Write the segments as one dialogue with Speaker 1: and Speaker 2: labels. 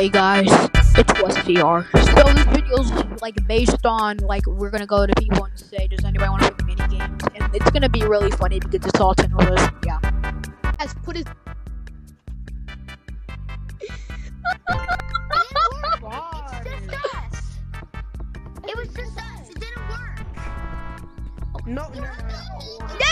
Speaker 1: Hey guys, it's WestVR. So this video's like based on like we're gonna go to people and say, does anybody want to play mini games? And it's gonna be really funny because it's all ten of us. Yeah. Guys, put his.
Speaker 2: It's just us. It was just us. It didn't work.
Speaker 3: No, no, no.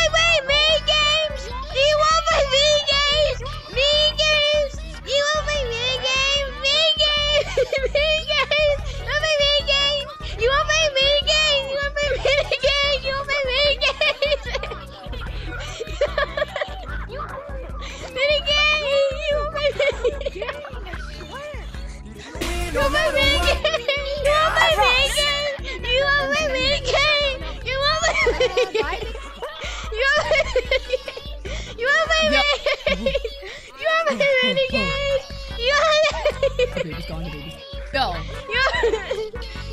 Speaker 2: You want to You want to play
Speaker 1: Yep.
Speaker 2: mini games? You to play mini? You want to
Speaker 1: Baby's gone, the baby's. Go.
Speaker 2: You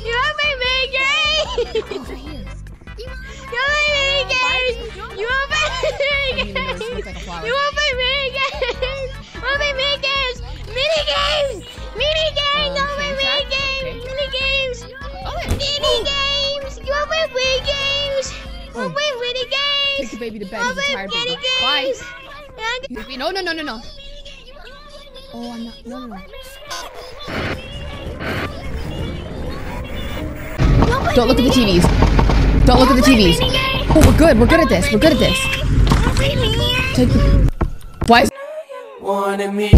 Speaker 2: You want to play mini games? You to play mini? You play mini games? You want games? Want to play mini games?
Speaker 1: Take the baby to bed.
Speaker 2: Want to
Speaker 1: He's a tired baby. Bye.
Speaker 2: games? Yeah,
Speaker 1: Baby, No, no, no, no, no. Oh, I'm not. No, no, no. Don't look at the TVs. Don't look at the TVs. Oh, we're good. We're good at this. We're good at this. Take the. Why? is-
Speaker 4: wanted me.